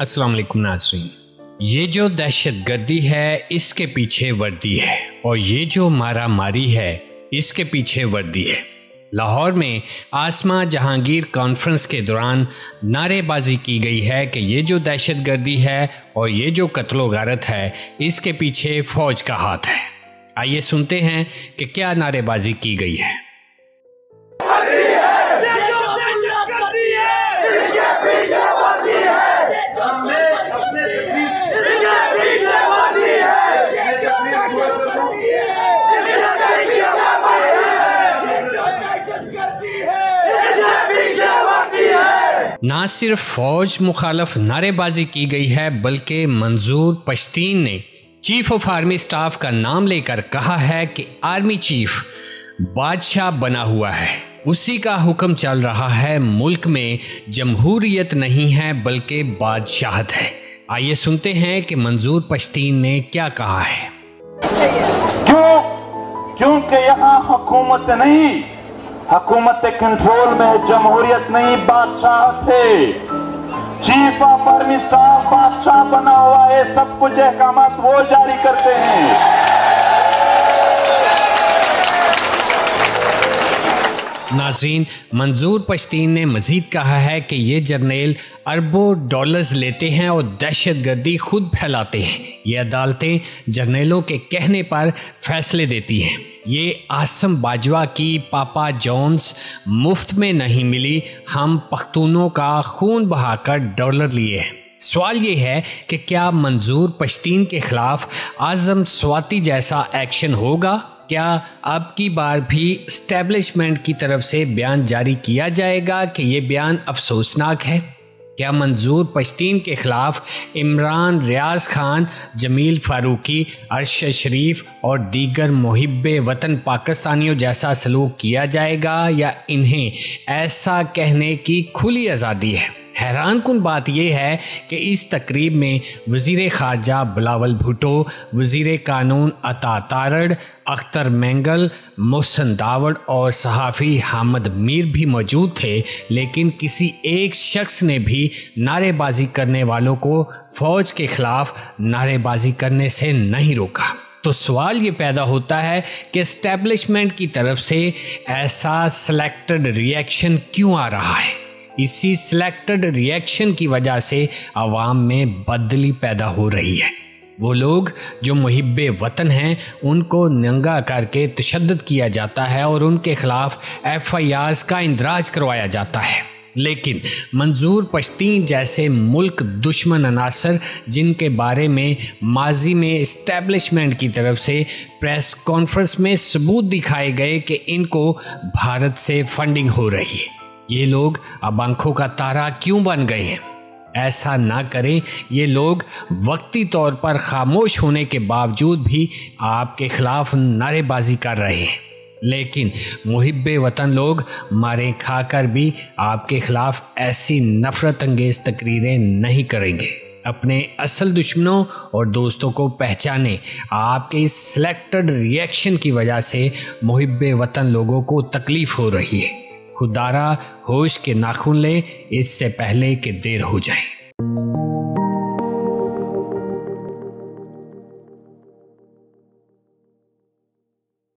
अस्सलाम वालेकुम नाजरीन। ये जो दहशत गर्दी है, इसके पीछे वर्दी है। और ये जो मारा मारी है, इसके पीछे वर्दी है। लाहौर में आसमा जहांगीर कॉन्फ्रेंस के दौरान नारेबाजी की गई है कि ये जो दहशत गर्दी है और ये जो कत्लो गारत है, इसके पीछे फौज का हाथ है। आइए सुनते हैं कि क्या नारेबाजी की गई है। ना सिर्फ़ फौज मुखालफ नारेबाजी की गई है, बल्कि मंजूर पश्तीन ने चीफ ऑफ़ आर्मी स्टाफ का नाम लेकर कहा है कि आर्मी चीफ बादशाह बना हुआ है। उसी का हुक्म चल रहा है, मुल्क में जमहूरियत नहीं है, बल्कि बादशाहत है। आइए सुनते हैं कि मंजूर पश्तीन ने क्या कहा है। क्यों? क्योंकि यहाँ हुकूमत नहीं। हुकूमत कंट्रोल में जमहूरियत नहीं, बादशाह थे। चीफ ऑफ़ आर्मी स्टाफ बादशाह बना हुआ है, सब कुछ अहकाम वो जारी करते हैं। नाजरीन, मंजूर पश्तीन ने मजीद कहा है कि ये जर्नेल अरबों डॉलर्स लेते हैं और दहशत गर्दी खुद फैलाते हैं। ये अदालतें जर्नेलों के कहने पर फैसले देती हैं। ये आसम बाजवा की पापा जॉन्स मुफ़्त में नहीं मिली। हम पख्तूनों का खून बहाकर डॉलर लिए हैं। सवाल ये है कि क्या मंजूर पश्तीन के खिलाफ आज़म स्वाति जैसा एक्शन होगा? क्या अब की बार भी स्टैब्लिशमेंट की तरफ़ से बयान जारी किया जाएगा कि ये बयान अफसोसनाक है? क्या मंजूर पश्तीन के खिलाफ इमरान रियाज खान, जमील फारूकी, अरश शरीफ और दीगर मुहिब वतन पाकिस्तानियों जैसा सलूक किया जाएगा या इन्हें ऐसा कहने की खुली आज़ादी है? हैरान कन बात यह है कि इस तकरीब में वज़ी ख़ारजा बिलावल भुटो वज़ी कानून अता तारड़, अख्तर मैंगल, मोहसन दावड़ और सहाफ़ी हामद मीर भी मौजूद थे, लेकिन किसी एक शख्स ने भी नारेबाजी करने वालों को फ़ौज के ख़िलाफ़ नारेबाजी करने से नहीं रोका। तो सवाल ये पैदा होता है कि इस्टेब्लिशमेंट की तरफ़ से ऐसा सेलेक्टेड रिएक्शन क्यों आ रहा है? इसी सिलेक्टेड रिएक्शन की वजह से आवाम में बदली पैदा हो रही है। वो लोग जो मुहिब वतन हैं, उनको नंगा करके तशद किया जाता है और उनके खिलाफ एफ़ आई आर्स का इंदराज करवाया जाता है। लेकिन मंजूर पश्तीन जैसे मुल्क दुश्मन अनासर, जिनके बारे में माजी में इस्टेब्लिशमेंट की तरफ़ से प्रेस कॉन्फ्रेंस में सबूत दिखाए गए कि इनको भारत से फंडिंग हो रही है। ये लोग अब आँखों का तारा क्यों बन गए हैं? ऐसा ना करें, ये लोग वक्ती तौर पर खामोश होने के बावजूद भी आपके खिलाफ नारेबाजी कर रहे हैं। लेकिन मुहिब वतन लोग मारे खाकर भी आपके खिलाफ ऐसी नफरत अंगेज तकरीरें नहीं करेंगे। अपने असल दुश्मनों और दोस्तों को पहचाने आपके इस सिलेक्टेड रिएक्शन की वजह से मुहिब वतन लोगों को तकलीफ़ हो रही है। खुदारा होश के नाखून ले इससे पहले कि देर हो जाए।